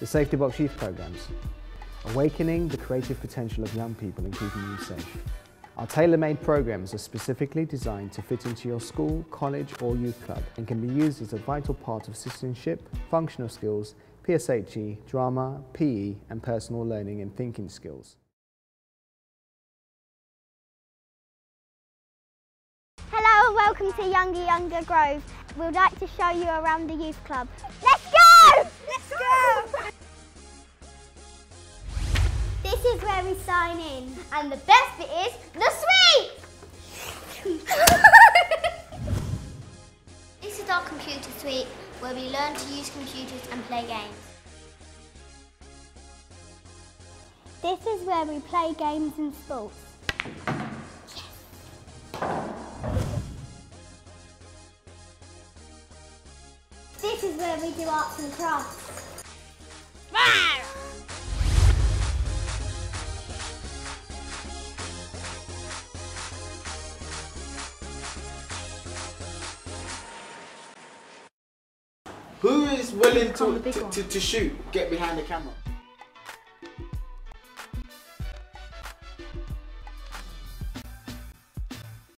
The Safety Box Youth Programmes. Awakening the creative potential of young people and keeping you safe. Our tailor-made programmes are specifically designed to fit into your school, college or youth club and can be used as a vital part of citizenship, functional skills, PSHE, drama, PE and personal learning and thinking skills. Hello and welcome to Younger Younger Grove. We'd like to show you around the youth club. Let's This is where we sign in. And the best bit is the suite! this is our computer suite where we learn to use computers and play games. This is where we play games and sports. This is where we do arts and crafts. Who is willing to, to, to, to shoot? Get behind the camera.